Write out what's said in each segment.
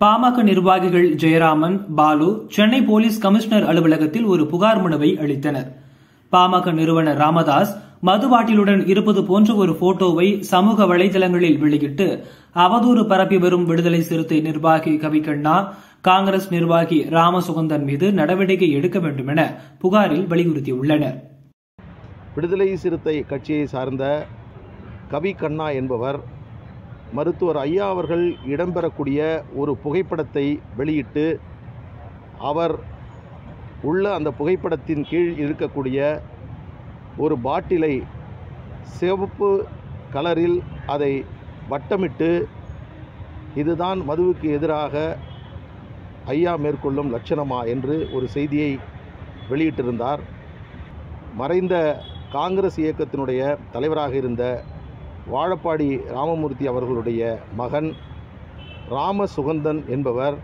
பாமக நிர்வாகிகள் Jayaraman Balu Chennai police commissioner அலுவலகத்தில் ஒரு புகார் மனுவை அளித்தனர். பாமக நிறுவனர் ராமதாஸ் மதுபாட்டிலுடன் இருப்பது போன்ற ஒரு போட்டோவை சமூக வலைதளங்களில் வெளியிட்டு அவதூறு பரப்பி வரும் விடுதலை சிறுத்தை நிர்வாகி கவிகண்ணா காங்கிரஸ் நிர்வாகி ராமசுகந்தன் மீது நடவடிக்கை எடுக்க வேண்டும் என புகாரில் வலியுறுத்தியுள்ளனர். விடுதலை சிறுத்தை கட்சியை சார்ந்த கவி கண்ணா என்பவர் மருத்துவர் ஐயா அவர்கள் இடம்பெறக்கூடிய ஒரு புகைப்படத்தை வெளியிட்டு அவர் உள்ள அந்த புகைப்படத்தின் கீழ் இருக்கக்கூடிய ஒரு பாட்டிலை சிவப்பு கலரில் அதை வட்டமிட்டு இதுதான் மதுவுக்கு எதிராக ஐயா மேற்கொள்ளும் லட்சணமா? என்று ஒரு செய்தியை வெளியிட்டிருந்தார். மறைந்த காங்கிரஸ் இயக்கத்தினுடைய தலைவராக இருந்த வாழப்பாடி ராமமூர்த்தி அவர்களுடைய மகன் ராம சுகந்தன் என்பவர்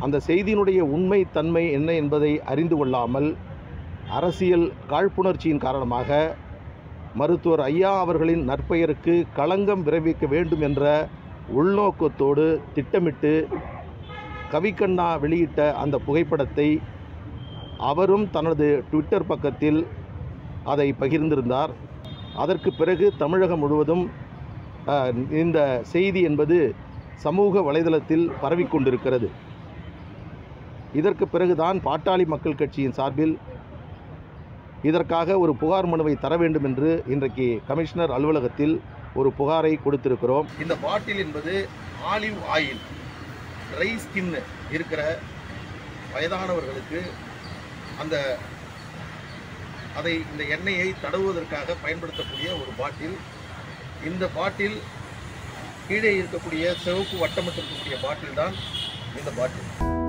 அந்த செய்தியினுடைய உண்மை தன்மை என்ன என்பதை அறிந்து கொள்ளாமல் அரசியல் காழ்ப்புணர்ச்சியின் காரணமாக மருத்துவர் ஐயா அவர்களின் நற்பெயருக்கு களங்கம் விரைவிக்க வேண்டும் என்ற உள்நோக்கத்தோடு திட்டமிட்டு கவிக்கண்ணா வெளியிட்ட அந்த புகைப்படத்தை அவரும் தனது ட்விட்டர் பக்கத்தில் அதை பகிர்ந்திருந்தார். அதற்கு பிறகு தமிழகம் முழுவதும் இந்த செய்தி என்பது சமூக வலைதளத்தில் பரவிக்கொண்டிருக்கிறது இதற்கு பிறகுதான் பாட்டாளி மக்கள் கட்சியின் சார்பில் இதற்காக ஒரு புகார் மனுவை தர வேண்டும் என்று இன்றைக்கு கமிஷனர் அலுவலகத்தில் ஒரு புகாரை கொடுத்திருக்கிறோம். இந்த பாட்டில் என்பது ஆலிவ் ஆயில் ட்ரை ஸ்கின் இருக்கிற வயதானவர்களுக்கு அந்த அதை இந்த எண்ணெயை தடவுவதற்காக பயன்படுத்தக்கூடிய ஒரு பாட்டில். இந்த பாட்டில் கீழே இருக்கக்கூடிய சிவப்பு வட்டமிட்டிருக்கக்கூடிய பாட்டில் தான் இந்த பாட்டில்.